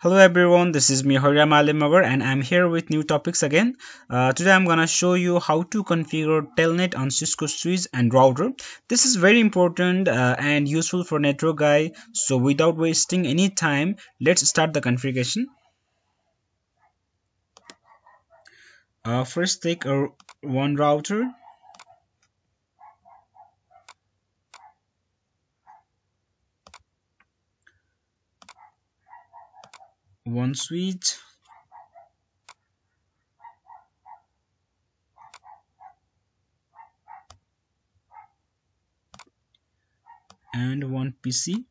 Hello everyone, this is me Hariam Alimagar and I'm here with new topics again. Uh, today I'm gonna show you how to configure telnet on Cisco switch and router. This is very important uh, and useful for network guy. So without wasting any time, let's start the configuration. Uh, first take a one router one switch and one PC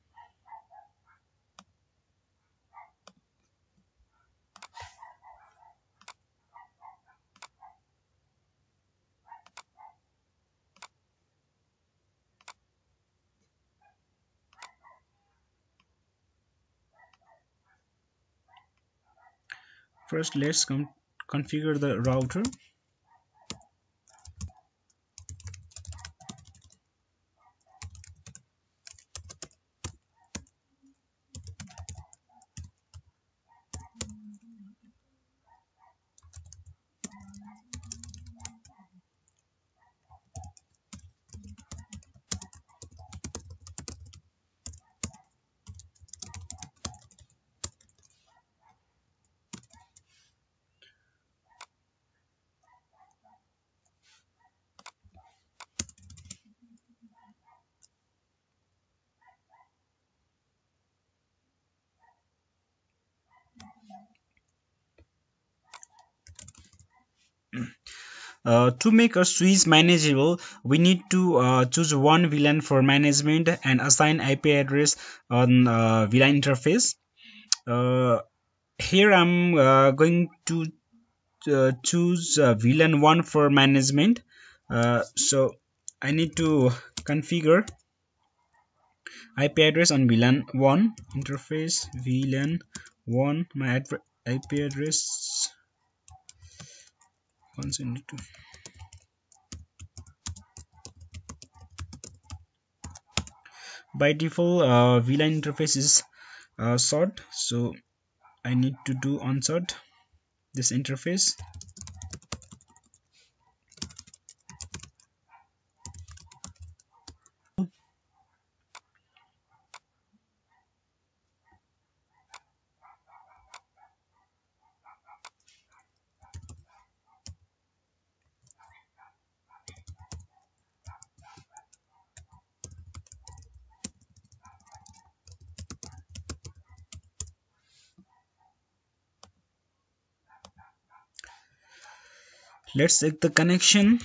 first let's configure the router Uh, to make a switch manageable, we need to uh, choose one VLAN for management and assign IP address on uh, VLAN interface. Uh, here I'm going to choose VLAN 1 for management. so I need to configure IP address on VLAN 1 interface VLAN 1 my IP address by default uh, VLAN interface is uh, shut so I need to do unshut this interface let's check the connection.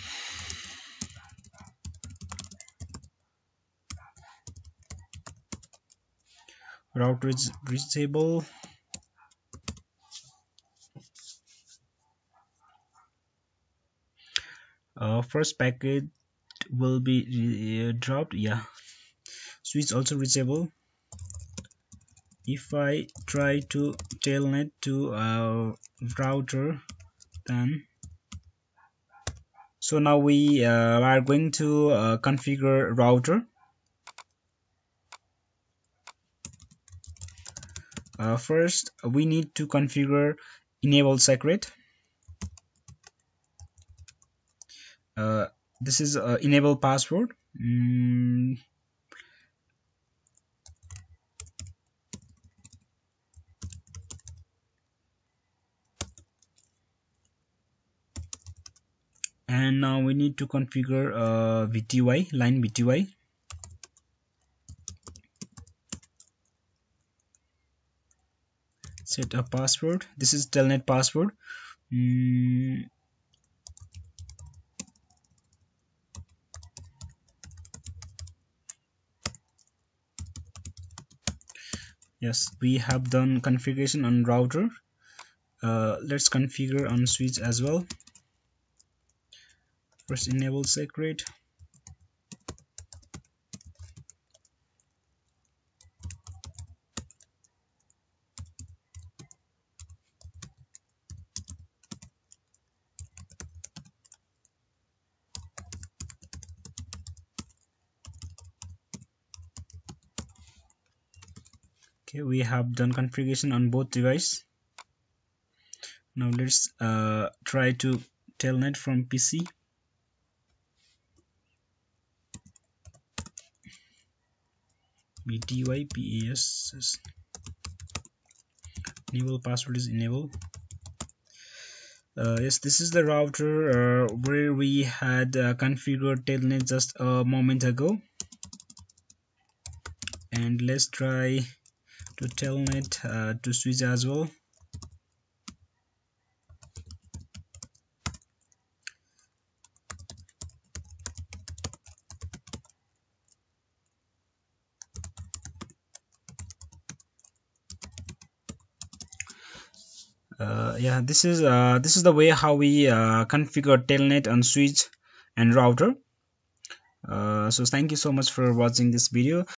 Router is reachable. Uh, first packet will be uh, dropped. Yeah. Switch also reachable. If I try to telnet to a router then so now we uh, are going to uh, configure router. Uh, first we need to configure enable secret. This is enable password. Mm, and now we need to configure uh, VTY line VTY set a password. This is telnet password. Mm. yes we have done configuration on router. Uh, let's configure on switch as well press enable secret. Okay we have done configuration on both device. Now let's uh, try to telnet from PC btypas enable password is enable uh, yes this is the router uh, where we had uh, configured telnet just a moment ago. And let's try to telnet uh, to switch as well uh, yeah this is uh, this is the way how we uh, configure telnet on switch and router. Uh, so thank you so much for watching this video